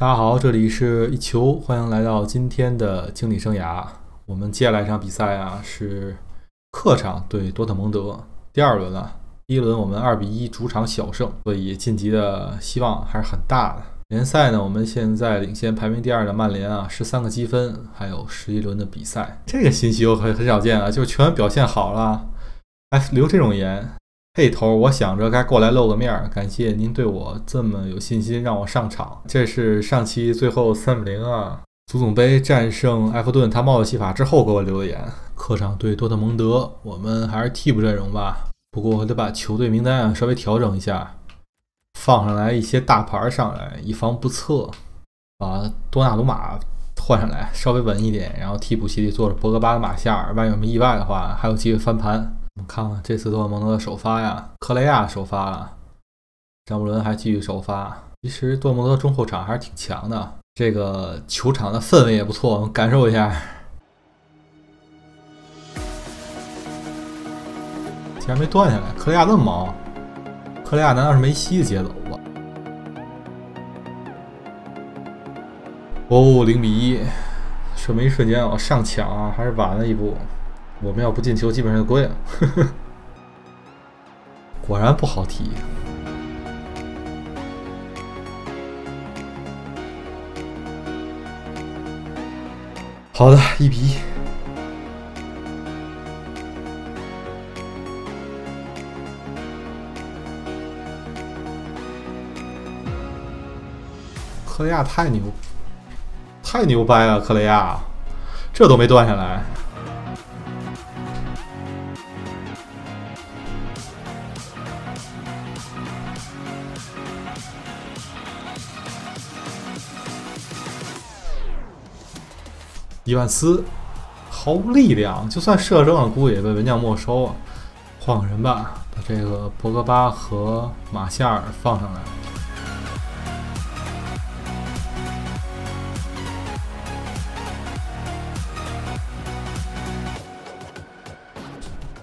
大家好，这里是一球，欢迎来到今天的经理生涯。我们接下来一场比赛啊，是客场对多特蒙德，第二轮了。第一轮我们二比一主场小胜，所以晋级的希望还是很大的。联赛呢，我们现在领先排名第二的曼联啊，十三个积分，还有十一轮的比赛。这个信息我很很少见啊，就是球员表现好了，还留这种言。这头我想着该过来露个面儿，感谢您对我这么有信心，让我上场。这是上期最后三比零啊，足总杯战胜埃弗顿，他帽子戏法之后给我留的言。客场对多特蒙德，我们还是替补阵容吧。不过我得把球队名单啊稍微调整一下，放上来一些大牌上来，以防不测。把多纳鲁马换上来，稍微稳一点。然后替补席里坐着博格巴、马夏尔，万一有什么意外的话，还有机会翻盘。我们看看这次多特蒙德的首发呀，克雷亚首发了，张伯伦还继续首发。其实多特蒙德中后场还是挺强的，这个球场的氛围也不错，我们感受一下。竟然没断下来，克雷亚那么忙，克雷亚难道是梅西的节奏吧？哦，零比一，这么一瞬间我上抢啊，还是晚了一步。我们要不进球，基本上就归了。果然不好踢。好的，一比一。克雷亚太牛，太牛掰了！克雷亚，这都没断下来。伊万斯毫无力量，就算射正了，估计也被门将没收啊！换个人吧，把这个博格巴和马夏尔放上来。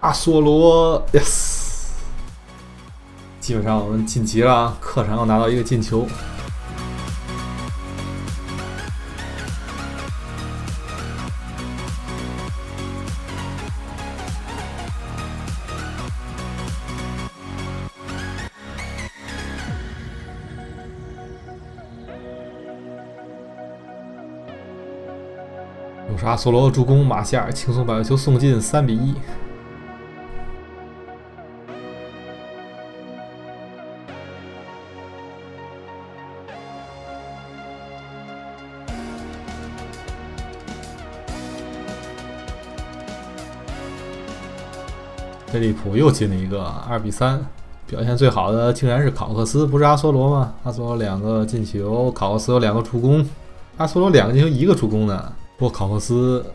阿索罗，yes！基本上我们晋级了，客场要拿到一个进球。有啥？索罗助攻，马夏尔轻松把球送进，三比一。菲利普又进了一个，二比三。表现最好的竟然是考克斯，不是阿索罗吗？阿索罗两个进球，考克斯有两个助攻。阿索罗两个进球，一个助攻呢。不过考克斯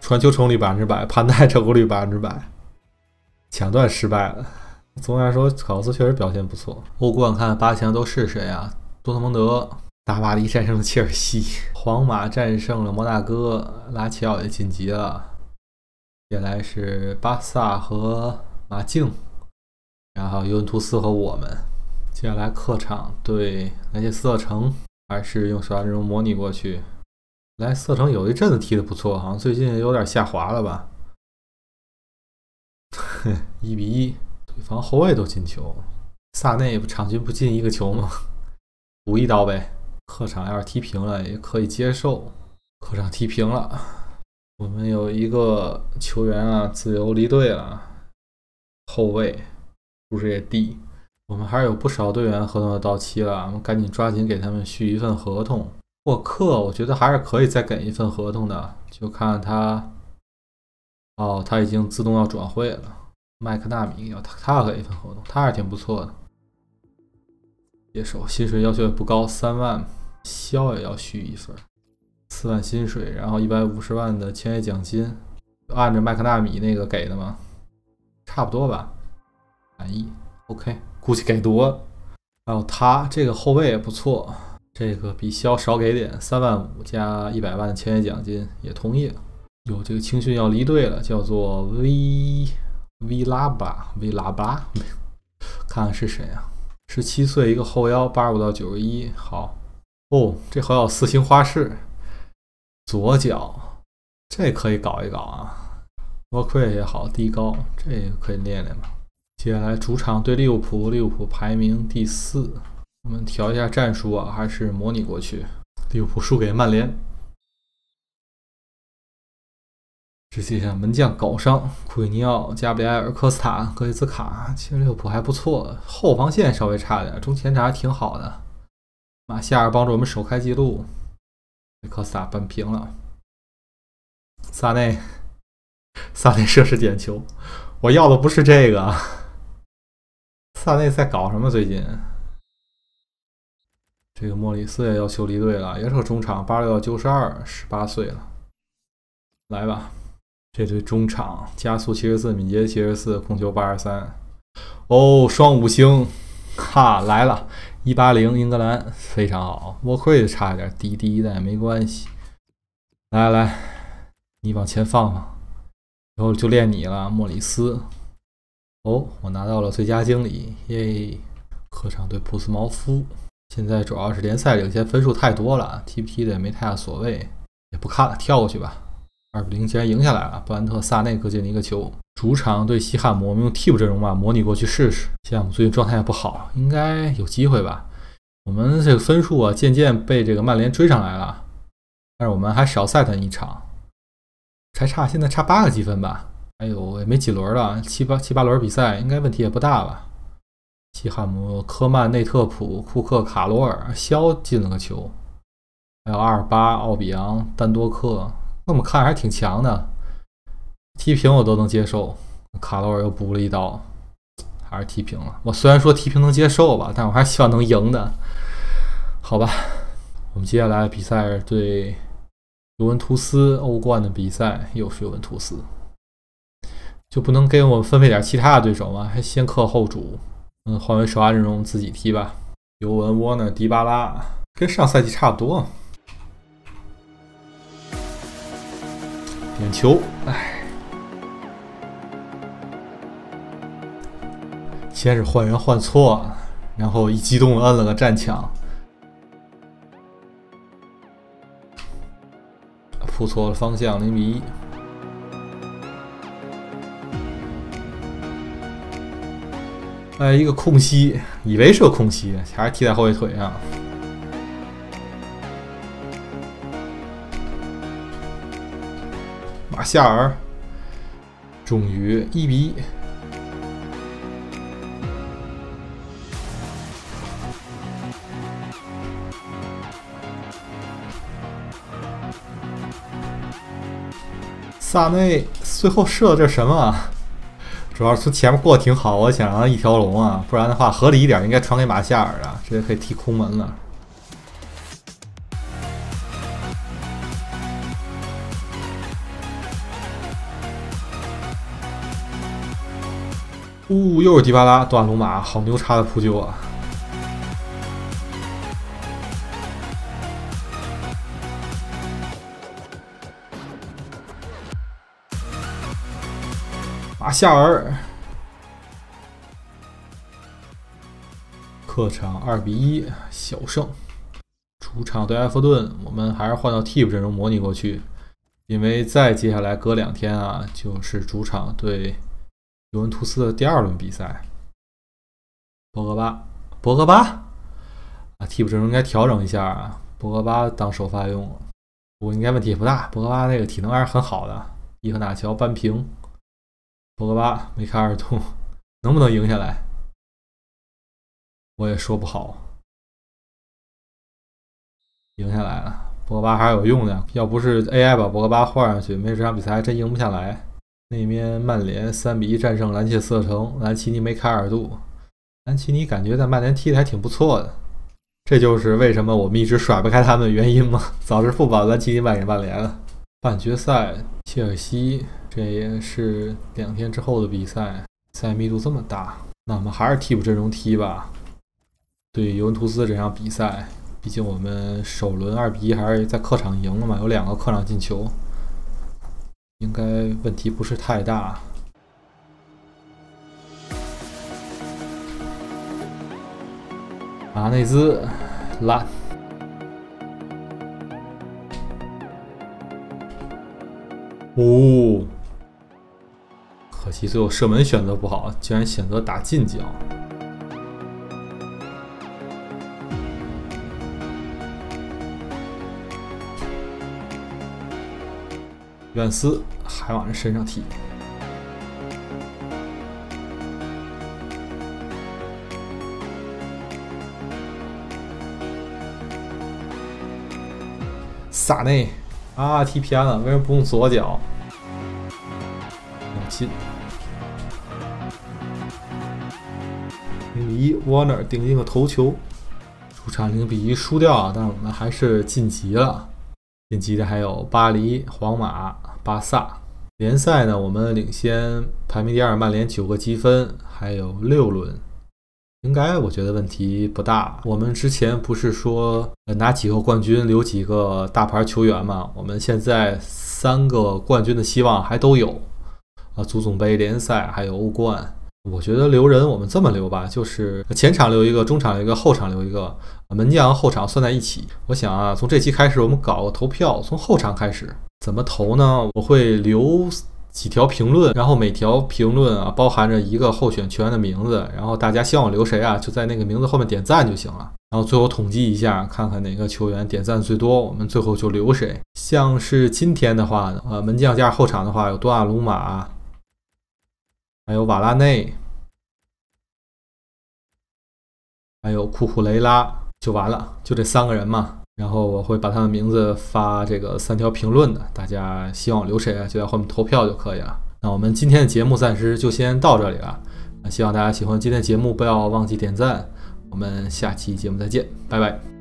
传球成功率百分之百，盘带成功率百分之百，抢断失败了。总的来说，考克斯确实表现不错。欧冠看八强都是谁啊？多特蒙德、大巴黎战胜了切尔西，皇马战胜了摩纳哥，拉齐奥也晋级了。接下来是巴萨和马竞，然后尤文图斯和我们。接下来客场对莱切斯特城，还是用首发阵容模拟过去。莱斯特城有一阵子踢的不错，好像最近有点下滑了吧？一比一，对方后卫都进球，萨内不场均不进一个球吗？补一刀呗。客场要是踢平了也可以接受，客场踢平了。我们有一个球员啊，自由离队了，后卫，不是也低。我们还是有不少队员合同要到期了，我们赶紧抓紧给他们续一份合同。沃克，我觉得还是可以再给一份合同的，就看他。哦，他已经自动要转会了。麦克纳米要他，他要给一份合同，他还是挺不错的。接受，薪水要求也不高，三万，肖也要续一份。四万薪水，然后一百五十万的签约奖金，按着麦克纳米那个给的吗？差不多吧，满意。OK，估计给多。还有他这个后卫也不错，这个比肖少给点，三万五加一百万的签约奖金也同意。有这个青训要离队了，叫做 V V 拉巴 V 拉巴，看看是谁啊？十七岁一个后腰，八十五到九十一，好。哦，这好有四星花式，左脚，这可以搞一搞啊。沃克也好，低高，这个可以练练吧。接下来主场对利物浦，利物浦排名第四，我们调一下战术啊，还是模拟过去。利物浦输给曼联。实际上，门将搞伤，库里尼奥、加布里埃尔、科斯塔、格雷兹卡，其实利物浦还不错，后防线稍微差点，中前场还挺好的。马夏尔帮助我们首开纪录，被科斯塔扳平了。萨内，萨内射失点球，我要的不是这个。萨内在搞什么？最近，这个莫里斯也要求离队了，也是个中场，八六到九十二，十八岁了。来吧。这对中场加速七十四，敏捷七十四，控球八十三。哦，双五星，哈来了，一八零，英格兰非常好。沃克瑞差一点，低第一代没关系。来来，你往前放放，以后就练你了，莫里斯。哦，我拿到了最佳经理，耶！客场对普斯茅夫，现在主要是联赛领先分数太多了，踢不踢的也没太大所谓，也不看了，跳过去吧。二比零，竟然赢下来了！布兰特、萨内各进了一个球。主场对西汉姆，我们用替补阵容吧，模拟过去试试。西汉姆最近状态也不好，应该有机会吧？我们这个分数啊，渐渐被这个曼联追上来了，但是我们还少赛他一场，才差现在差八个积分吧？哎呦，也没几轮了，七八七八轮比赛，应该问题也不大吧？西汉姆、科曼、内特普、库克、卡罗尔、肖进了个球，还有阿尔巴、奥比昂、丹多克。那么看还挺强的，踢平我都能接受。卡罗尔又补了一刀，还是踢平了。我虽然说踢平能接受吧，但我还是希望能赢的。好吧，我们接下来比赛对尤文图斯欧冠的比赛，又是尤文图斯，就不能给我们分配点其他的对手吗？还先客后主，嗯，换为首发阵容自己踢吧。尤文沃纳迪巴拉跟上赛季差不多。点球，哎，先是换人换错，然后一激动摁了个站抢，扑错了方向，零比一。哎，一个空隙，以为是个空隙，还是踢在后卫腿上。马夏尔，终于一比一。萨内最后射的这什么？主要是从前面过得挺好，我想让他一条龙啊，不然的话合理一点应该传给马夏尔啊，直接可以踢空门了。呜，又是迪巴拉断龙马，好牛叉的扑救啊！夏尔，客场二比一小胜。主场对埃弗顿，我们还是换到替补阵容模拟过去，因为再接下来隔两天啊，就是主场对。尤文图斯的第二轮比赛，博格巴，博格巴啊，替补阵容应该调整一下啊，博格巴当首发用，不过应该问题也不大，博格巴那个体能还是很好的。伊赫纳乔扳平，博格巴梅开二度，能不能赢下来？我也说不好。赢下来了，博格巴还是有用的，要不是 AI 把博格巴换上去，没这场比赛还真赢不下来。那边曼联三比一战胜兰切斯特城，兰奇尼梅开二度。兰奇尼感觉在曼联踢的还挺不错的，这就是为什么我们一直甩不开他们的原因吗？早知不把兰奇尼卖给曼联了。半决赛，切尔西，这也是两天之后的比赛，赛密度这么大，那我们还是替补阵容踢吧。对尤文图斯这场比赛，毕竟我们首轮二比一还是在客场赢了嘛，有两个客场进球。应该问题不是太大。马内兹，烂。哦，可惜最后射门选择不好，竟然选择打近角。远斯还往人身上踢。萨内啊，踢偏了，为什么不用左脚？两进。零比一，Warner 顶进个头球，主场零比一输掉啊，但是我们还是晋级了。晋级的还有巴黎、皇马、巴萨。联赛呢，我们领先排名第二曼联九个积分，还有六轮。应该我觉得问题不大。我们之前不是说拿几个冠军留几个大牌球员吗？我们现在三个冠军的希望还都有啊，足总杯、联赛还有欧冠。我觉得留人我们这么留吧，就是前场留一个，中场留一个，后场留一个，门将后场算在一起。我想啊，从这期开始我们搞个投票，从后场开始怎么投呢？我会留。几条评论，然后每条评论啊包含着一个候选球员的名字，然后大家希望留谁啊，就在那个名字后面点赞就行了。然后最后统计一下，看看哪个球员点赞最多，我们最后就留谁。像是今天的话，呃，门将加后场的话有多纳鲁马，还有瓦拉内，还有库库雷拉，就完了，就这三个人嘛。然后我会把他的名字发这个三条评论的，大家希望留谁啊，就在后面投票就可以了。那我们今天的节目暂时就先到这里了，希望大家喜欢今天的节目，不要忘记点赞。我们下期节目再见，拜拜。